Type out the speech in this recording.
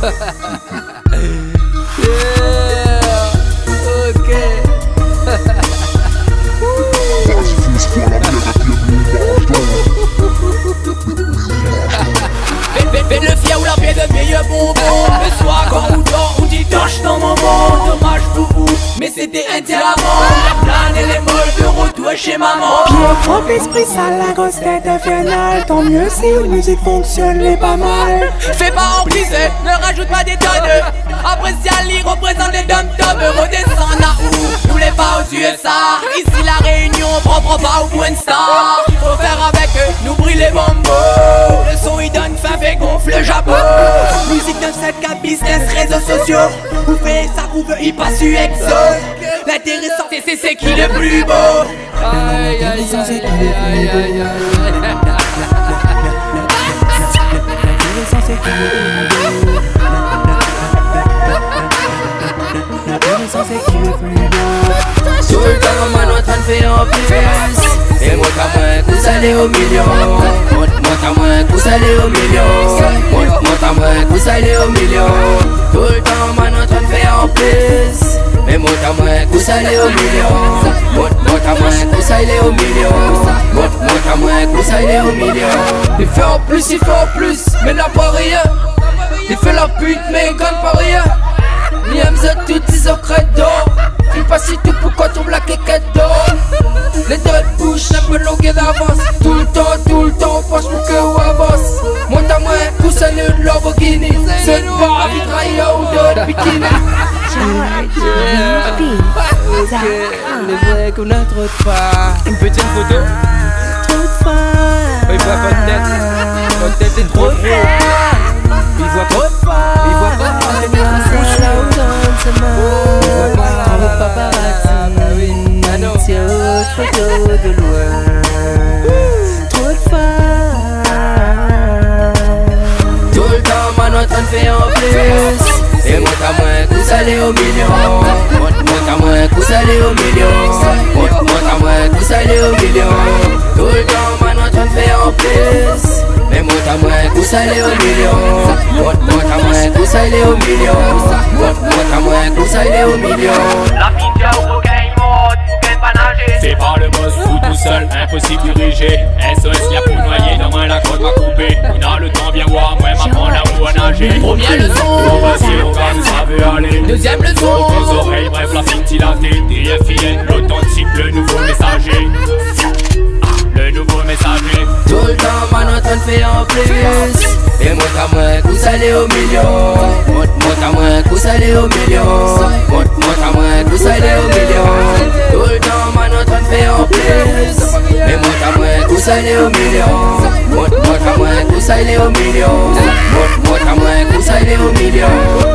Ha ha ha! Mais c'était un diamant. La plane et les molles de retour chez maman. Pied propre, esprit sale, la grosse tête infernale Tant mieux si une musique fonctionne, les pas mal. Fais pas en glisser, ne rajoute pas des tonnes. Après Ali représente les dom toms Redescend à où Nous les pas aux USA. Ici la réunion, propre pas au point star 97 business, réseaux sociaux. Vous faites ça, vous veut, il passe du exo L'intéressant c'est c'est qui le plus beau. Aïe, aïe, aïe, aïe, aïe. Tout le temps, man, on train de faire en plus. Et moi, t'as moins coup salé au million. Moi, t'as moins coup salé au million au million Moi, million Moi, t'as moins coup salé au million Il fait en plus, il fait en plus Mais n'a pas rien. Il fait la pute, mais il gagne pas rien. Ni MZ, tout ils ont d'or. Il pas si tout pourquoi tombe la quéquette d'or Les deux bouches un peu longues d'avance. Tout le temps, tout le temps, pense pour que on avance. Moi t'as moins, pousse à une Lamborghini. C'est pas à vitrailler ou de bikini Ok, les vrais qu'on a trop de pas. Une petite photo. Il voit pas de tête. Votre tête est trop gros. Il voit. Il voit pas. Il voit pas. Ah oui. Ah non. Tout le temps, man, on train de faire en plus Et moi moins coup salé au million Moi t'as moins coup salé au million Moi t'as moins coup salé au million Tout le temps, man, on train de faire en plus Mais moi t'as moins coup salé au million Moi t'as moins coup salé au million Moi t'as moins coup salé au million La finja au cocaïne mode, qu'elle pas nager. C'est pas le boss ou tout seul, impossible de diriger. SOS y'a pour noyer, demain la côte va couper. On a le temps, viens voir, moi m'apprendre l'amour à nager Première leçon la finti la tête DFIN, l'authentique, le nouveau messager. Le nouveau messager. Tout le temps, man, on faire en plus. Et moi t'as moins coup au million. Moi t'as moins coup au million. Moi moi, t'as moins coup au million. Tout le temps, man, on faire en plus. Et moi t'as moins coup au million. Moi moi, t'as moins coup au million. Moi t'as moins coup au million